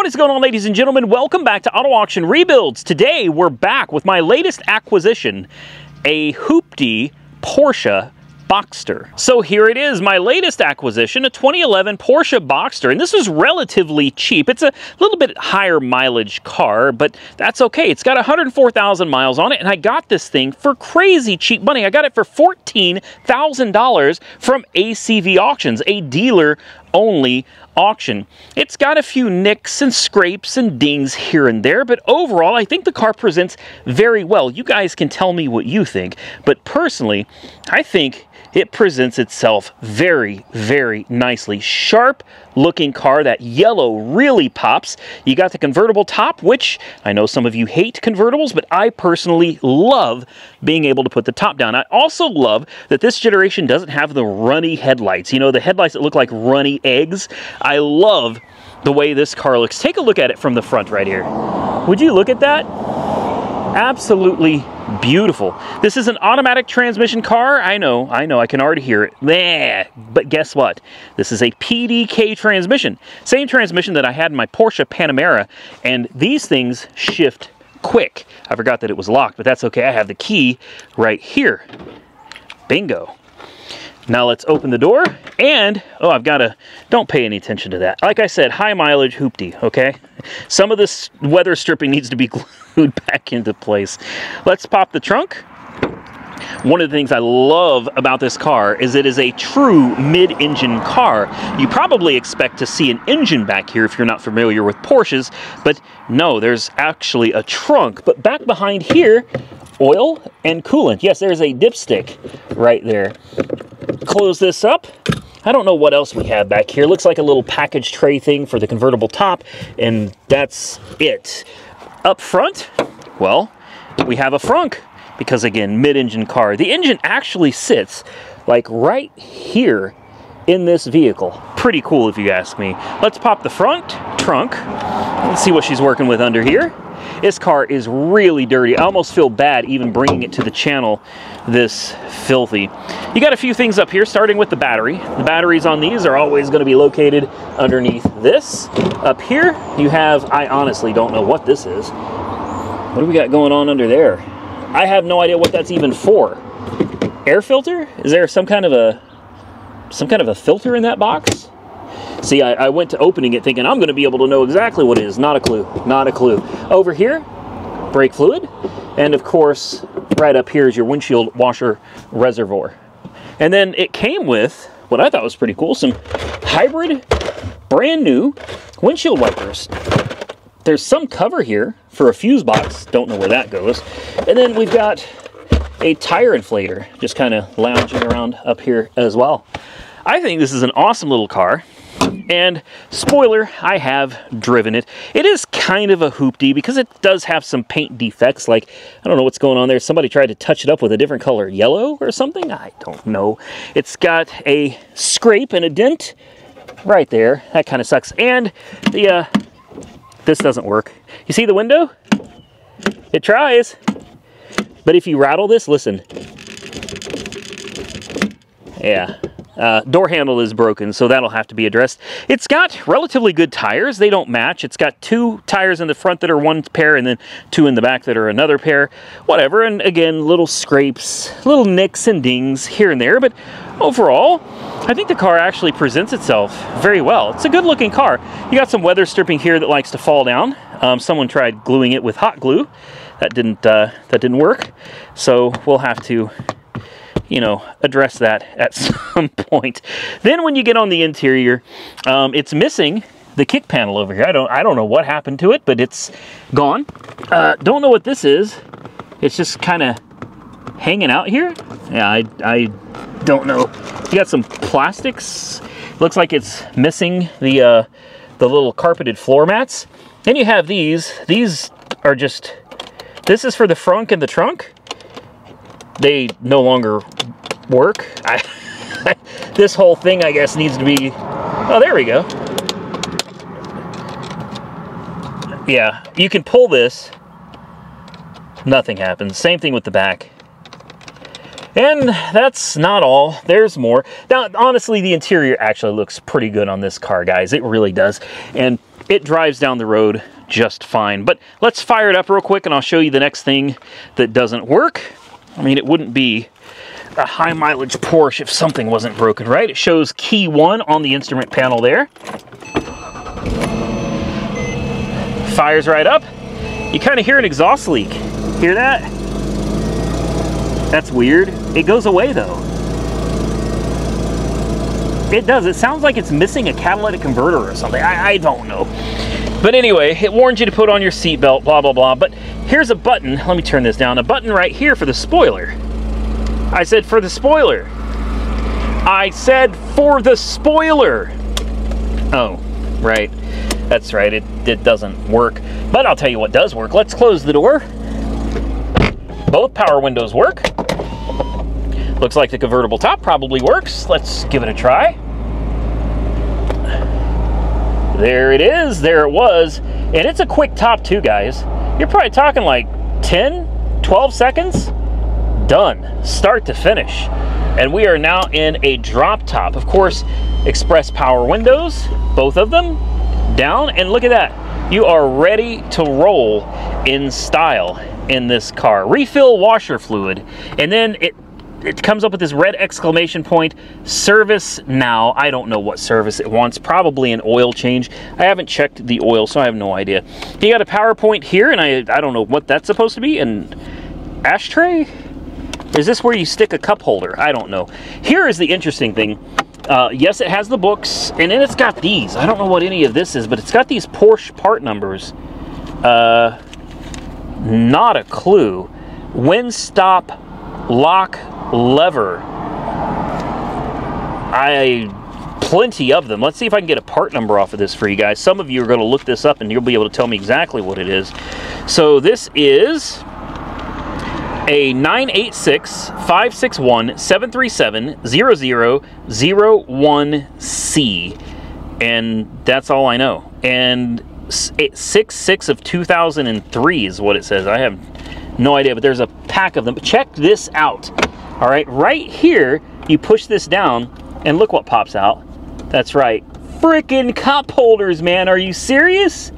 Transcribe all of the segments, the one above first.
What is going on, ladies and gentlemen? Welcome back to Auto Auction Rebuilds. Today, we're back with my latest acquisition, a Hoopty Porsche Boxster. So here it is, my latest acquisition, a 2011 Porsche Boxster, and this is relatively cheap. It's a little bit higher mileage car, but that's okay. It's got 104,000 miles on it, and I got this thing for crazy cheap money. I got it for $14,000 from ACV Auctions, a dealer only auction. It's got a few nicks and scrapes and dings here and there, but overall, I think the car presents very well. You guys can tell me what you think, but personally, I think it presents itself very, very nicely. Sharp looking car. That yellow really pops. You got the convertible top, which I know some of you hate convertibles, but I personally love being able to put the top down. I also love that this generation doesn't have the runny headlights. You know, the headlights that look like runny eggs. I love the way this car looks. Take a look at it from the front right here. Would you look at that? Absolutely beautiful. This is an automatic transmission car. I know, I know, I can already hear it. Bleh. But guess what? This is a PDK transmission. Same transmission that I had in my Porsche Panamera. And these things shift quick. I forgot that it was locked, but that's okay. I have the key right here. Bingo. Now let's open the door and, oh, I've got to, don't pay any attention to that. Like I said, high mileage hoopty, okay? Some of this weather stripping needs to be glued back into place. Let's pop the trunk. One of the things I love about this car is it is a true mid-engine car. You probably expect to see an engine back here if you're not familiar with Porsches, but no, there's actually a trunk. But back behind here, oil and coolant. Yes, there's a dipstick right there close this up. I don't know what else we have back here. Looks like a little package tray thing for the convertible top, and that's it. Up front, well, we have a frunk, because again, mid-engine car. The engine actually sits like right here in this vehicle. Pretty cool if you ask me. Let's pop the front trunk. Let's see what she's working with under here. This car is really dirty. I almost feel bad even bringing it to the channel this filthy. You got a few things up here, starting with the battery. The batteries on these are always going to be located underneath this. Up here, you have, I honestly don't know what this is. What do we got going on under there? I have no idea what that's even for. Air filter? Is there some kind of a some kind of a filter in that box? See, I, I went to opening it thinking I'm going to be able to know exactly what it is. Not a clue. Not a clue. Over here, brake fluid. And of course, right up here is your windshield washer reservoir. And then it came with what I thought was pretty cool, some hybrid brand new windshield wipers. There's some cover here for a fuse box. Don't know where that goes. And then we've got a tire inflator just kind of lounging around up here as well. I think this is an awesome little car. And spoiler, I have driven it. It is kind of a hoopty because it does have some paint defects. Like, I don't know what's going on there. Somebody tried to touch it up with a different color, yellow or something? I don't know. It's got a scrape and a dent right there. That kind of sucks. And the, uh, this doesn't work. You see the window? It tries. But if you rattle this, listen. Yeah, uh, door handle is broken, so that'll have to be addressed. It's got relatively good tires. They don't match. It's got two tires in the front that are one pair and then two in the back that are another pair. Whatever, and again, little scrapes, little nicks and dings here and there, but overall, I think the car actually presents itself very well. It's a good looking car. You got some weather stripping here that likes to fall down. Um, someone tried gluing it with hot glue. That didn't, uh, that didn't work. So we'll have to you know, address that at some point. Then when you get on the interior, um, it's missing the kick panel over here. I don't, I don't know what happened to it, but it's gone. Uh, don't know what this is. It's just kind of hanging out here. Yeah, I, I don't know. You got some plastics. Looks like it's missing the, uh, the little carpeted floor mats. Then you have these. These are just, this is for the frunk and the trunk they no longer work. I, this whole thing, I guess, needs to be... Oh, there we go. Yeah, you can pull this. Nothing happens. Same thing with the back. And that's not all. There's more. Now, honestly, the interior actually looks pretty good on this car, guys. It really does. And it drives down the road just fine. But let's fire it up real quick and I'll show you the next thing that doesn't work. I mean, it wouldn't be a high mileage Porsche if something wasn't broken, right? It shows key one on the instrument panel there. Fires right up. You kind of hear an exhaust leak. Hear that? That's weird. It goes away though. It does. It sounds like it's missing a catalytic converter or something. I, I don't know. But anyway, it warns you to put on your seatbelt, blah, blah, blah. But here's a button. Let me turn this down. A button right here for the spoiler. I said for the spoiler. I said for the spoiler. Oh, right. That's right. It, it doesn't work. But I'll tell you what does work. Let's close the door. Both power windows work. Looks like the convertible top probably works. Let's give it a try. There it is. There it was. And it's a quick top too, guys. You're probably talking like 10, 12 seconds done, start to finish. And we are now in a drop top. Of course, express power windows, both of them, down. And look at that. You are ready to roll in style in this car. Refill washer fluid. And then it it comes up with this red exclamation point service now i don't know what service it wants probably an oil change i haven't checked the oil so i have no idea you got a power point here and i i don't know what that's supposed to be and ashtray is this where you stick a cup holder? I don't know. Here is the interesting thing. Uh, yes, it has the books, and then it's got these. I don't know what any of this is, but it's got these Porsche part numbers. Uh, not a clue. Wind stop, lock, lever. I plenty of them. Let's see if I can get a part number off of this for you guys. Some of you are going to look this up and you'll be able to tell me exactly what it is. So this is a 986-561-737-0001C. And that's all I know. And 6-6 of 2003 is what it says. I have no idea, but there's a pack of them. But check this out. All right, right here, you push this down, and look what pops out. That's right, freaking cup holders, man. Are you serious?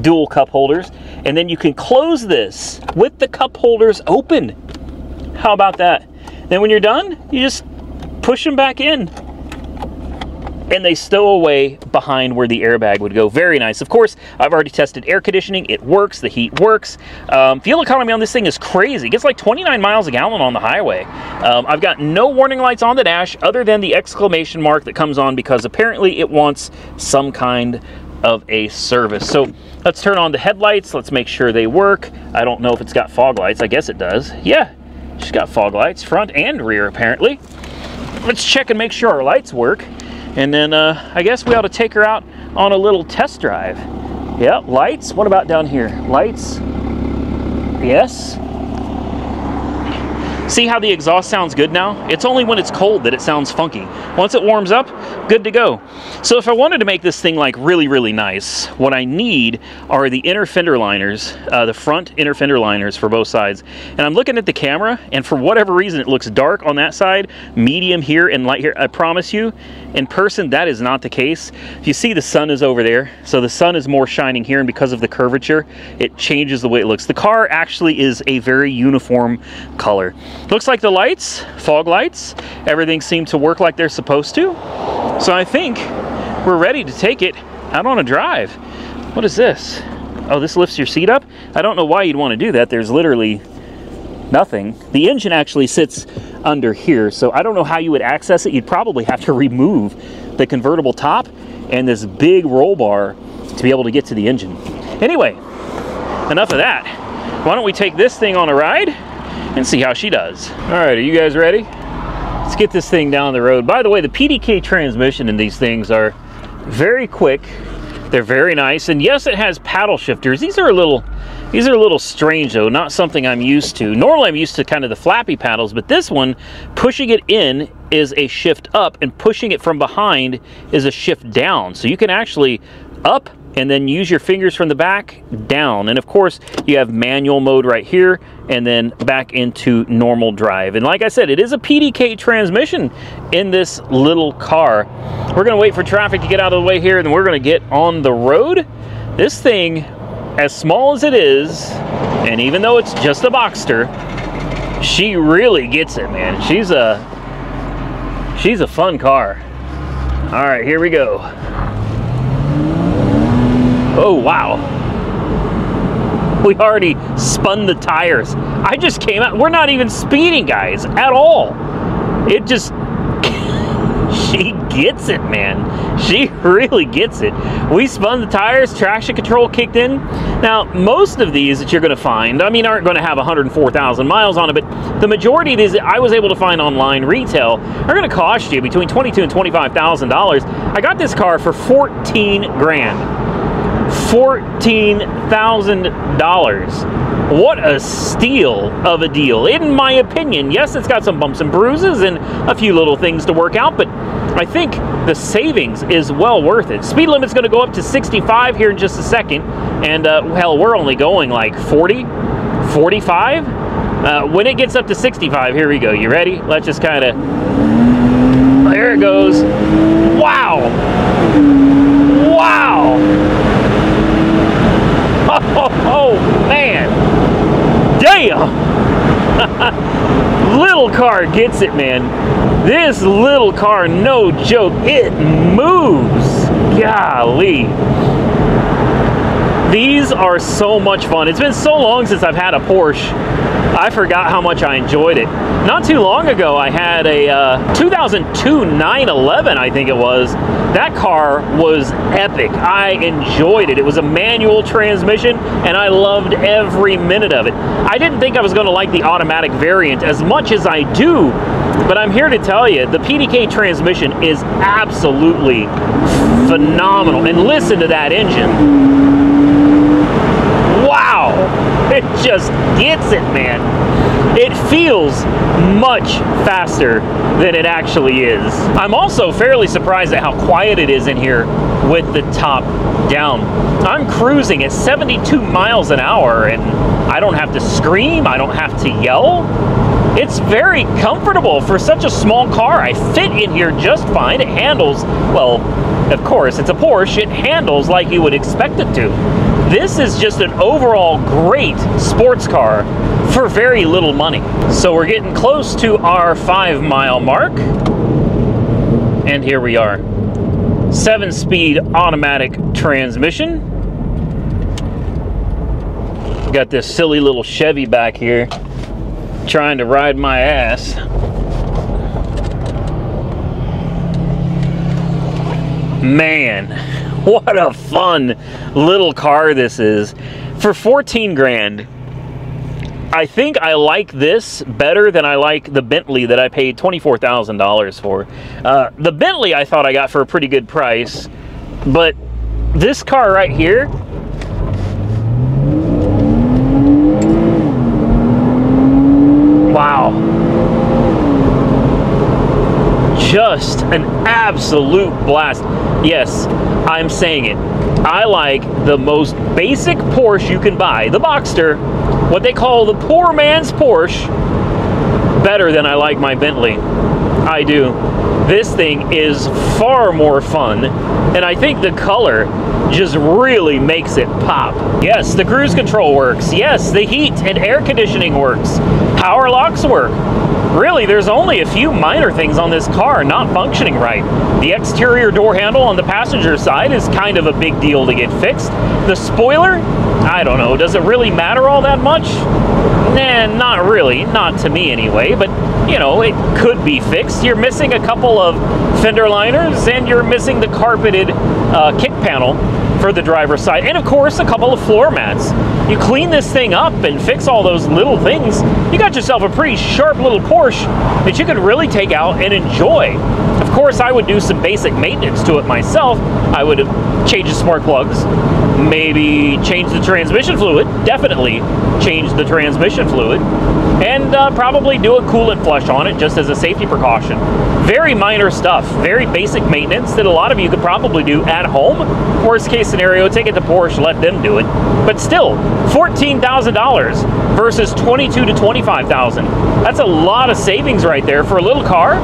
Dual cup holders and then you can close this with the cup holders open. How about that? Then when you're done, you just push them back in and they stow away behind where the airbag would go. Very nice. Of course, I've already tested air conditioning. It works. The heat works. Um, fuel economy on this thing is crazy. It gets like 29 miles a gallon on the highway. Um, I've got no warning lights on the dash other than the exclamation mark that comes on because apparently it wants some kind of a service. So let's turn on the headlights. Let's make sure they work. I don't know if it's got fog lights. I guess it does. Yeah, she's got fog lights, front and rear apparently. Let's check and make sure our lights work. And then uh, I guess we ought to take her out on a little test drive. Yeah, lights. What about down here? Lights. Yes. See how the exhaust sounds good now? It's only when it's cold that it sounds funky. Once it warms up, good to go. So if I wanted to make this thing like really, really nice, what I need are the inner fender liners, uh, the front inner fender liners for both sides. And I'm looking at the camera, and for whatever reason, it looks dark on that side, medium here, and light here. I promise you, in person, that is not the case. If you see the sun is over there, so the sun is more shining here, and because of the curvature, it changes the way it looks. The car actually is a very uniform color. Looks like the lights, fog lights, everything seemed to work like they're supposed to. So I think we're ready to take it out on a drive. What is this? Oh, this lifts your seat up? I don't know why you'd want to do that. There's literally nothing. The engine actually sits under here, so I don't know how you would access it. You'd probably have to remove the convertible top and this big roll bar to be able to get to the engine. Anyway, enough of that. Why don't we take this thing on a ride and see how she does. All right, are you guys ready? Let's get this thing down the road. By the way, the PDK transmission in these things are very quick. They're very nice. And yes, it has paddle shifters. These are a little these are a little strange though, not something I'm used to. Normally I'm used to kind of the flappy paddles, but this one, pushing it in is a shift up and pushing it from behind is a shift down. So you can actually up and then use your fingers from the back down. And of course, you have manual mode right here and then back into normal drive. And like I said, it is a PDK transmission in this little car. We're gonna wait for traffic to get out of the way here and then we're gonna get on the road. This thing, as small as it is, and even though it's just a Boxster, she really gets it, man. She's a she's a fun car. All right, here we go. Oh, wow. We already spun the tires. I just came out. We're not even speeding, guys, at all. It just she gets it, man. She really gets it. We spun the tires, traction control kicked in. Now, most of these that you're going to find, I mean, aren't going to have 104,000 miles on it, but the majority of these I was able to find online retail are going to cost you between 22 and 25,000 dollars. I got this car for 14 grand. $14,000. What a steal of a deal, in my opinion. Yes, it's got some bumps and bruises and a few little things to work out, but I think the savings is well worth it. Speed limit's going to go up to 65 here in just a second, and uh, hell, we're only going like 40, 45. Uh, when it gets up to 65, here we go. You ready? Let's just kind of. There it goes. Wow. Wow. Oh, oh man. Damn. little car gets it, man. This little car, no joke, it moves. Golly. These are so much fun. It's been so long since I've had a Porsche. I forgot how much I enjoyed it. Not too long ago, I had a uh, 2002 911, I think it was. That car was epic. I enjoyed it. It was a manual transmission, and I loved every minute of it. I didn't think I was going to like the automatic variant as much as I do, but I'm here to tell you, the PDK transmission is absolutely phenomenal. And listen to that engine. It just gets it, man. It feels much faster than it actually is. I'm also fairly surprised at how quiet it is in here with the top down. I'm cruising at 72 miles an hour and I don't have to scream, I don't have to yell. It's very comfortable for such a small car. I fit in here just fine. It handles, well, of course, it's a Porsche. It handles like you would expect it to. This is just an overall great sports car for very little money. So we're getting close to our five mile mark. And here we are. Seven speed automatic transmission. Got this silly little Chevy back here trying to ride my ass. Man, what a fun little car this is. For 14 grand, I think I like this better than I like the Bentley that I paid $24,000 for. Uh, the Bentley I thought I got for a pretty good price, but this car right here, wow. Just an absolute blast. Yes, I'm saying it. I like the most basic Porsche you can buy, the Boxster, what they call the poor man's Porsche, better than I like my Bentley. I do. This thing is far more fun, and I think the color just really makes it pop. Yes, the cruise control works. Yes, the heat and air conditioning works. Power locks work. Really, there's only a few minor things on this car not functioning right. The exterior door handle on the passenger side is kind of a big deal to get fixed. The spoiler, I don't know, does it really matter all that much? Nah, not really, not to me anyway, but you know, it could be fixed. You're missing a couple of fender liners and you're missing the carpeted uh, kick panel for the driver's side, and of course, a couple of floor mats. You clean this thing up and fix all those little things, you got yourself a pretty sharp little Porsche that you could really take out and enjoy. Of course, I would do some basic maintenance to it myself. I would change the spark plugs, maybe change the transmission fluid, definitely change the transmission fluid, and uh, probably do a coolant flush on it just as a safety precaution. Very minor stuff, very basic maintenance that a lot of you could probably do at home. Worst case scenario, take it to Porsche, let them do it. But still, $14,000 versus 22 to 25,000. That's a lot of savings right there for a little car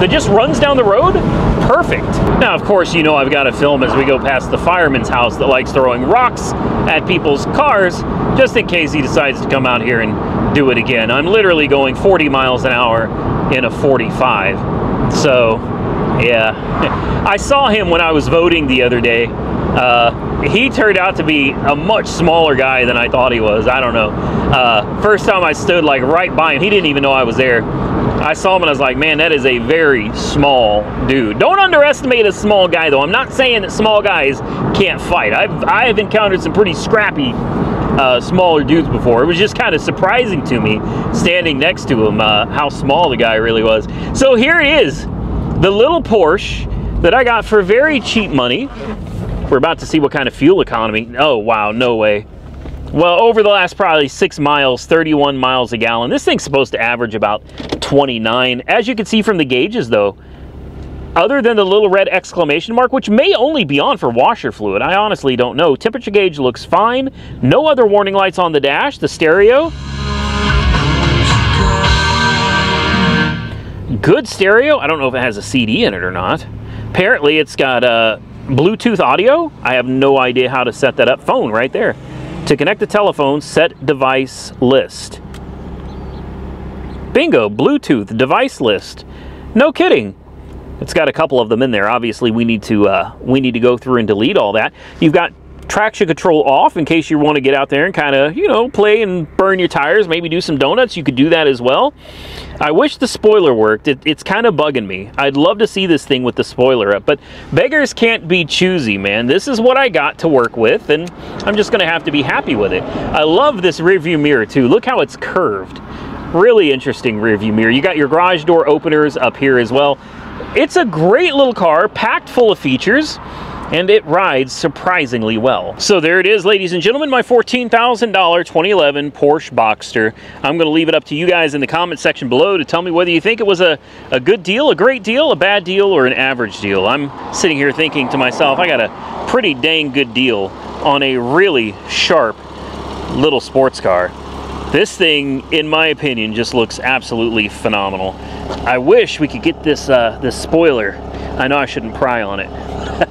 that just runs down the road, perfect. Now, of course, you know I've got to film as we go past the fireman's house that likes throwing rocks at people's cars, just in case he decides to come out here and do it again. I'm literally going 40 miles an hour in a 45. So, yeah. I saw him when I was voting the other day. Uh, he turned out to be a much smaller guy than I thought he was. I don't know. Uh, first time I stood like right by him, he didn't even know I was there. I saw him and I was like, man, that is a very small dude. Don't underestimate a small guy, though. I'm not saying that small guys can't fight. I've, I've encountered some pretty scrappy uh, smaller dudes before. It was just kind of surprising to me standing next to him uh, how small the guy really was. So here it is, the little Porsche that I got for very cheap money. We're about to see what kind of fuel economy. Oh, wow, no way. Well, over the last probably six miles, 31 miles a gallon. This thing's supposed to average about 29. As you can see from the gauges though, other than the little red exclamation mark, which may only be on for washer fluid, I honestly don't know. Temperature gauge looks fine. No other warning lights on the dash. The stereo. Good stereo. I don't know if it has a CD in it or not. Apparently it's got uh, Bluetooth audio. I have no idea how to set that up. Phone right there. To connect the telephone, set device list. Bingo, Bluetooth device list. No kidding. It's got a couple of them in there. Obviously, we need to uh, we need to go through and delete all that. You've got traction control off in case you want to get out there and kind of, you know, play and burn your tires, maybe do some donuts. You could do that as well. I wish the spoiler worked. It, it's kind of bugging me. I'd love to see this thing with the spoiler up, but beggars can't be choosy, man. This is what I got to work with, and I'm just going to have to be happy with it. I love this rearview mirror, too. Look how it's curved. Really interesting rearview mirror. You got your garage door openers up here as well. It's a great little car, packed full of features and it rides surprisingly well. So there it is, ladies and gentlemen, my $14,000 2011 Porsche Boxster. I'm going to leave it up to you guys in the comment section below to tell me whether you think it was a, a good deal, a great deal, a bad deal, or an average deal. I'm sitting here thinking to myself, I got a pretty dang good deal on a really sharp little sports car. This thing, in my opinion, just looks absolutely phenomenal. I wish we could get this uh, this spoiler. I know I shouldn't pry on it.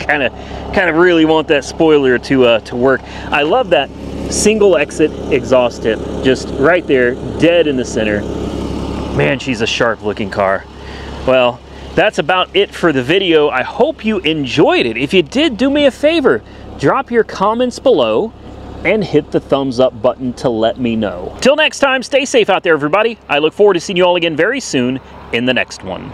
kind of kind of really want that spoiler to uh, to work. I love that single exit exhaust tip, just right there, dead in the center. Man, she's a sharp looking car. Well, that's about it for the video. I hope you enjoyed it. If you did, do me a favor, drop your comments below and hit the thumbs up button to let me know. Till next time, stay safe out there, everybody. I look forward to seeing you all again very soon in the next one.